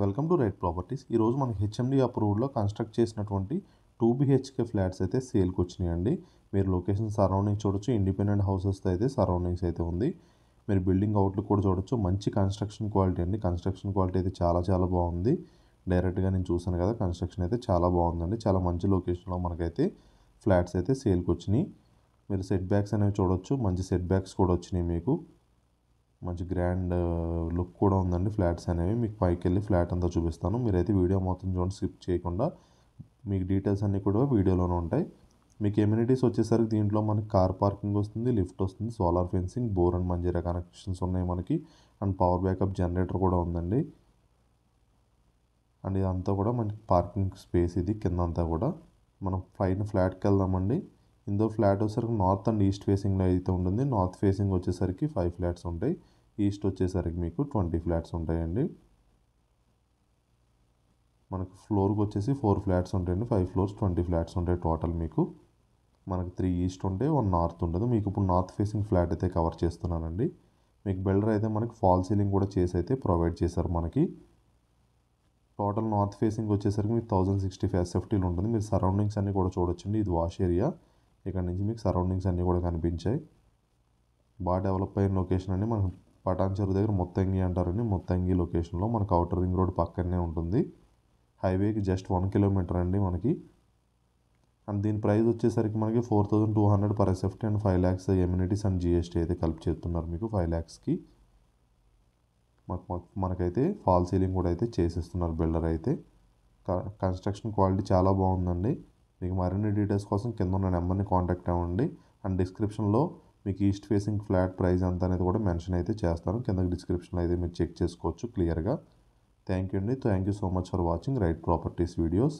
Welcome to right properties. ఈరోజు మనకి HMD అప్రూవ్డ్లో కన్స్ట్రక్ట్ చేసినటువంటి టూ బిహెచ్కే ఫ్లాట్స్ అయితే సేల్కి వచ్చినాయండి. మీరు లొకేషన్ సరౌండింగ్ చూడొచ్చు. ఇండిపెండెంట్ హౌసెస్ అయితే సరౌండింగ్స్ అయితే ఉంది. మీరు బిల్డింగ్ అవుట్లుక్ కూడా చూడొచ్చు. మంచి కన్స్ట్రక్షన్ క్వాలిటీ అండి. కన్స్ట్రక్షన్ క్వాలిటీ అయితే చాలా చాలా బాగుంది. డైరెక్ట్గా నేను చూసాను కదా కన్స్ట్రక్షన్ అయితే చాలా బాగుందండి. చాలా మంచి లొకేషన్లో మనకైతే ఫ్లాట్స్ అయితే సేల్కి వచ్చినాయి. మీరు సెట్ బ్యాక్స్ అనేవి చూడొచ్చు. మంచి సెట్ బ్యాక్స్ కూడా వచ్చినాయి మీకు. మంచి గ్రాండ్ లుక్ కూడా ఉందండి. ఫ్లాట్స్ అనేవి మీకు పైకి వెళ్ళి ఫ్లాట్ అంతా చూపిస్తాను. మీరైతే వీడియో మొత్తం చూడండి స్కిప్ చేయకుండా. మీకు డీటెయిల్స్ అన్నీ కూడా వీడియోలోనే ఉంటాయి. మీకు ఎమ్యూనిటీస్ వచ్చేసరికి దీంట్లో మనకి కార్ పార్కింగ్ వస్తుంది లిఫ్ట్ వస్తుంది solar fencing bore and Manjira connections ఉన్నాయి మనకి. అండ్ పవర్ బ్యాకప్ జనరేటర్ కూడా ఉందండి. అండ్ ఇదంతా కూడా మనకి పార్కింగ్ స్పేస్ ఇది కింద అంతా కూడా. మనం పైన ఫ్లాట్కి వెళ్దామండి. ఇందులో ఫ్లాట్ వచ్చేసరికి నార్త్ అండ్ ఈస్ట్ ఫేసింగ్లో అయితే ఉంటుంది. నార్త్ ఫేసింగ్ వచ్చేసరికి ఫైవ్ ఫ్లాట్స్ ఉంటాయి. ఈస్ట్ వచ్చేసరికి మీకు ట్వంటీ ఫ్లాట్స్ ఉంటాయండి. మనకు ఫ్లోర్కి వచ్చేసి ఫోర్ ఫ్లాట్స్ ఉంటాయండి. ఫైవ్ ఫ్లోర్స్ ట్వంటీ ఫ్లాట్స్ ఉంటాయి టోటల్ మీకు. మనకు త్రీ ఈస్ట్ ఉంటాయి వన్ నార్త్ ఉంటుంది మీకు ఇప్పుడు నార్త్ ఫేసింగ్ ఫ్లాట్ అయితే కవర్ చేస్తున్నానండి. మీకు బిల్డర్ అయితే మనకి ఫాల్ సీలింగ్ కూడా చేసి అయితే ప్రొవైడ్ చేశారు మనకి. టోటల్ నార్త్ ఫేసింగ్ వచ్చేసరికి మీకు థౌజండ్ సిక్స్టీ ఫైవ్ సెఫ్టీలు ఉంటుంది. మీరు సరౌండింగ్స్ అన్నీ కూడా చూడొచ్చండి. ఇది వాష్ ఏరియా ఇక్కడ నుంచి మీకు సరౌండింగ్స్ అన్నీ కూడా కనిపించాయి. బాగా డెవలప్ అయిన లొకేషన్ అండి. మనకు పటాన్ చెరువు దగ్గర మొత్తంగి అంటారండి. మొత్తంగి లొకేషన్లో మనకు అవుటర్ రింగ్ రోడ్ పక్కనే ఉంటుంది. హైవేకి జస్ట్ వన్ కిలోమీటర్ అండి మనకి. అండ్ దీని ప్రైస్ వచ్చేసరికి మనకి four thousand two hundred per SFT and five lakhs amenities and GST అయితే కలిపి చేస్తున్నారు మీకు ఫైవ్ ల్యాక్స్కి. మాకు మనకైతే ఫాల్ సీలింగ్ కూడా అయితే చేసేస్తున్నారు బిల్డర్ అయితే. కన్స్ట్రక్షన్ క్వాలిటీ చాలా బాగుందండి. మీకు మరిన్ని డీటెయిల్స్ కోసం కింద ఉన్న నెంబర్ని కాంటాక్ట్ అవ్వండి. అండ్ డిస్క్రిప్షన్లో మీకు ఈస్ట్ ఫేసింగ్ ఫ్లాట్ ప్రైస్ ఎంత అనేది కూడా మెన్షన్ అయితే చేస్తాను. కింద డిస్క్రిప్షన్లో అయితే మీరు చెక్ చేసుకోవచ్చు క్లియర్గా. థ్యాంక్ యూ అండి. Thank you so much for watching Right Properties videos.